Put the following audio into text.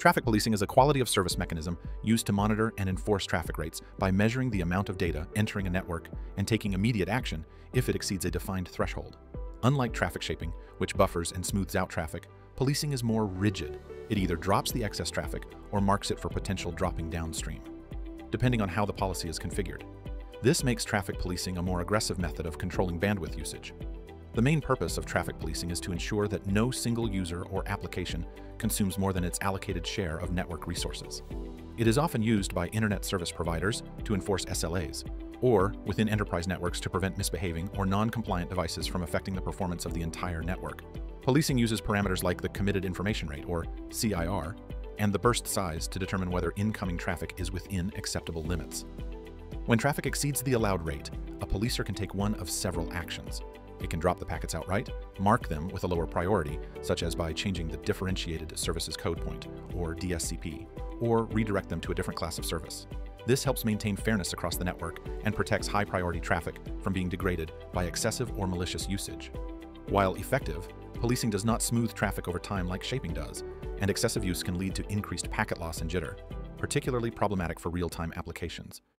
Traffic policing is a quality of service mechanism used to monitor and enforce traffic rates by measuring the amount of data entering a network and taking immediate action if it exceeds a defined threshold. Unlike traffic shaping, which buffers and smooths out traffic, policing is more rigid. It either drops the excess traffic or marks it for potential dropping downstream, depending on how the policy is configured. This makes traffic policing a more aggressive method of controlling bandwidth usage. The main purpose of traffic policing is to ensure that no single user or application consumes more than its allocated share of network resources. It is often used by internet service providers to enforce SLAs, or within enterprise networks to prevent misbehaving or non-compliant devices from affecting the performance of the entire network. Policing uses parameters like the committed information rate, or CIR, and the burst size to determine whether incoming traffic is within acceptable limits. When traffic exceeds the allowed rate, a policer can take one of several actions. It can drop the packets outright, mark them with a lower priority, such as by changing the Differentiated Services Code Point, or DSCP, or redirect them to a different class of service. This helps maintain fairness across the network and protects high priority traffic from being degraded by excessive or malicious usage. While effective, policing does not smooth traffic over time like shaping does, and excessive use can lead to increased packet loss and jitter, particularly problematic for real-time applications.